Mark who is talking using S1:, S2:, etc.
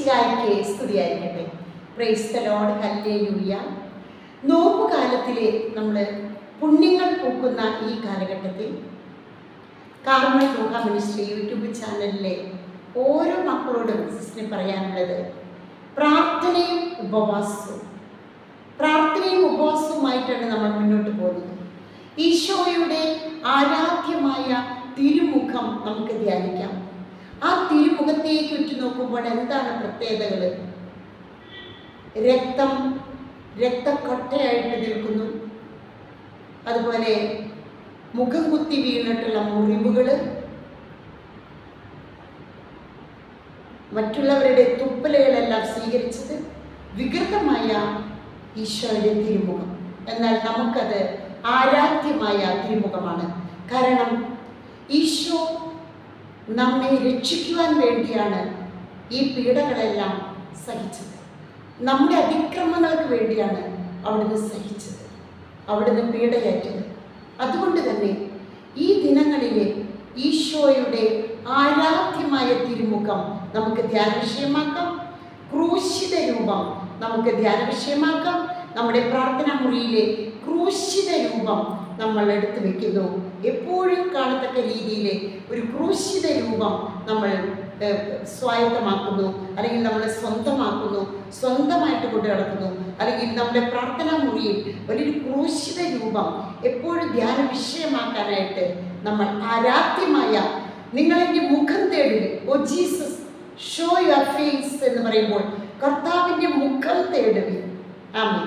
S1: മിശിഹായ്ക്ക് സ്തുതിയായിരിക്കട്ടെ. Praise the Lord hallelujah നോമ്പ് കാലത്തിലെ നമ്മൾ പുണ്യങ്ങൾ പൂക്കുന്ന ഈ കാലഘട്ടത്തിൽ കാർമൽ യോഗ മിനിസ്ട്രി യൂട്യൂബ് ചാനലിലെ ഓരോ മക്കളോടും സിസ്റ്റിന് പറയാനുള്ളത് പ്രാർത്ഥനയും ഉപവാസവും. പ്രാർത്ഥനയും ഉപവാസവുമായിട്ടാണ് നമ്മൾ മുന്നോട്ട് പോകുന്നത്. ഈശോയുടെ ആരാധ്യമായ തിരുമുഖം നമുക്ക് ധ്യാനിക്കാം. ആ തിരുമുഖത്തേക്ക് ഉറ്റുനോക്കുമ്പോൾ എന്താണ് പ്രത്യേകതകൾ രക്തം രക്തക്കൊട്ടയായിട്ട് നിൽക്കുന്നു. അതുപോലെ മുഖം കുത്തി വീണിട്ടുള്ള മുറിവുകൾ മറ്റുള്ളവരുടെ തുപ്പലുകളെല്ലാം സ്വീകരിച്ചത് വികൃതമായ ഈശോയുടെ തിരുമുഖം. എന്നാൽ നമുക്കത് ആരാധ്യമായ തിരുമുഖമാണ്. കാരണം ഈശോ നമ്മെ രക്ഷിക്കുവാൻ വേണ്ടിയാണ് ഈ പീഡകളെല്ലാം സഹിച്ചത്. നമ്മുടെ അതിക്രമങ്ങൾക്ക് വേണ്ടിയാണ് അവിടുന്ന് സഹിച്ചത്. അവിടുന്ന് പീഡയേറ്റത്. അതുകൊണ്ട് തന്നെ ഈ ദിനങ്ങളിലെ ഈശോയുടെ ആരാധ്യമായ തിരുമുഖം നമുക്ക് ധ്യാന വിഷയമാക്കാം. ക്രൂശിത രൂപം നമുക്ക് ധ്യാന വിഷയമാക്കാം. നമ്മുടെ പ്രാർത്ഥനാ മുറിയിലെ ക്രൂശിത രൂപം നമ്മൾ എടുത്തു വെക്കുന്നു. എപ്പോഴും കാണത്തക്ക രീതിയിൽ ഒരു ക്രൂശിത രൂപം നമ്മൾ സ്വായത്തമാക്കുന്നു. അല്ലെങ്കിൽ നമ്മളെ സ്വന്തമാക്കുന്നു. സ്വന്തമായിട്ട് കൊണ്ട് നടക്കുന്നു. അല്ലെങ്കിൽ നമ്മുടെ പ്രാർത്ഥനാ മുറിയിൽ വലിയൊരു ക്രൂശിത രൂപം എപ്പോഴും ധ്യാന വിഷയമാക്കാനായിട്ട് നമ്മൾ ആരാധ്യമായ നിങ്ങളെന്റെ മുഖം തേടുക oh Jesus show your face എന്ന് പറയുമ്പോൾ കർത്താവിന്റെ മുഖം തേടുക ആമേ